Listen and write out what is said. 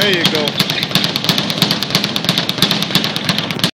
There you go.